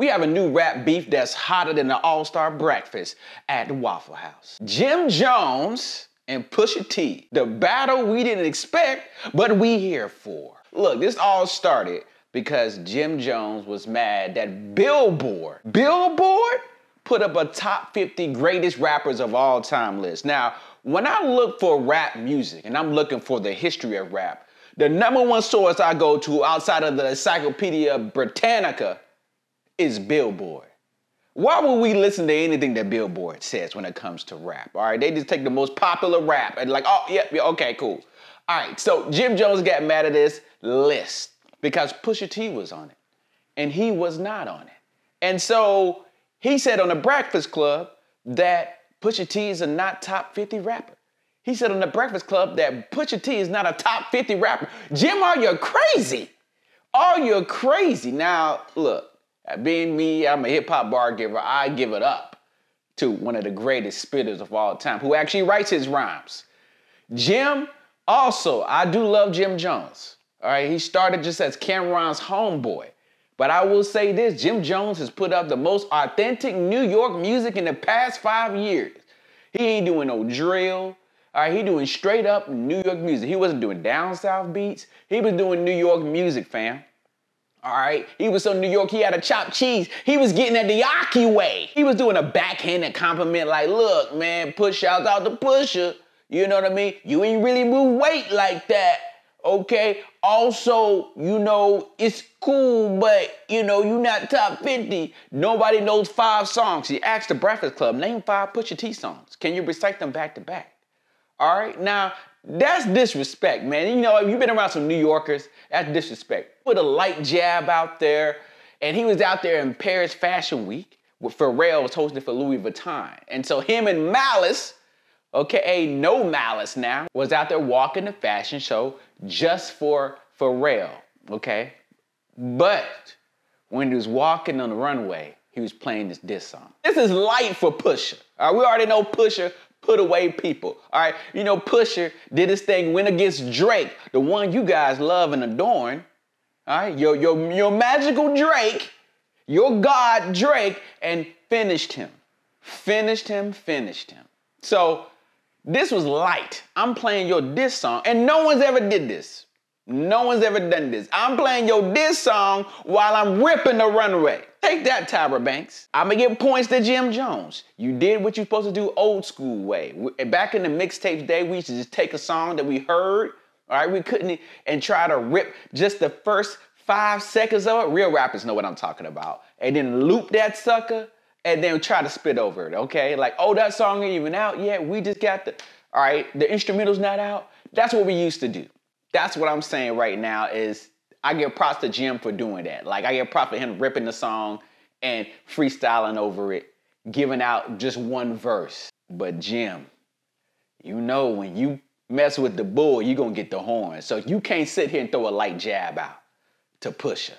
We have a new rap beef that's hotter than the all-star breakfast at the Waffle House. Jim Jones and Pusha T. The battle we didn't expect, but we here for. Look, this all started because Jim Jones was mad that Billboard, Billboard put up a top 50 greatest rappers of all time list. Now, when I look for rap music and I'm looking for the history of rap, the number one source I go to outside of the Encyclopedia Britannica is Billboard. Why would we listen to anything that Billboard says when it comes to rap? All right, they just take the most popular rap and like, oh, yeah, yeah, okay, cool. All right, so Jim Jones got mad at this list because Pusha T was on it and he was not on it. And so he said on the Breakfast Club that Pusha T is a not top 50 rapper. He said on the Breakfast Club that Pusha T is not a top 50 rapper. Jim, are you crazy? Are you crazy? Now, look, being me, I'm a hip hop bar giver. I give it up to one of the greatest spitters of all time who actually writes his rhymes. Jim, also, I do love Jim Jones. All right, he started just as Cam'ron's homeboy. But I will say this Jim Jones has put up the most authentic New York music in the past five years. He ain't doing no drill. All right, he doing straight up New York music. He wasn't doing down south beats. He was doing New York music, fam. All right. He was from New York. He had a chopped cheese. He was getting at the Yaki way. He was doing a backhanded compliment like, look, man, push out out the pusher. You know what I mean? You ain't really move weight like that. Okay. Also, you know, it's cool, but you know, you not top 50. Nobody knows five songs. He asked the Breakfast Club, name five Pusha T songs. Can you recite them back to back? All right. Now, that's disrespect, man. You know, you've been around some New Yorkers, that's disrespect. Put a light jab out there, and he was out there in Paris Fashion Week. With Pharrell was hosting for Louis Vuitton. And so him and Malice, okay, no Malice now, was out there walking the fashion show just for Pharrell, okay? But when he was walking on the runway, he was playing this diss song. This is light for Pusha. All right, we already know Pusha put away people. All right, you know, Pusha did his thing, went against Drake, the one you guys love and adorn. All right, your, your, your magical Drake, your God Drake, and finished him. Finished him, finished him. So this was light. I'm playing your diss song, and no one's ever did this. No one's ever done this. I'm playing your diss song while I'm ripping the runway. Take that, Tyra Banks. I'm gonna give points to Jim Jones. You did what you're supposed to do old school way. Back in the mixtape day, we used to just take a song that we heard, all right, we couldn't, and try to rip just the first five seconds of it. Real rappers know what I'm talking about. And then loop that sucker and then try to spit over it, okay? Like, oh, that song ain't even out yet. We just got the, all right, the instrumental's not out. That's what we used to do. That's what I'm saying right now is I give props to Jim for doing that. Like I give props for him ripping the song and freestyling over it, giving out just one verse. But Jim, you know when you mess with the bull, you're gonna get the horn. So you can't sit here and throw a light jab out to Pusha.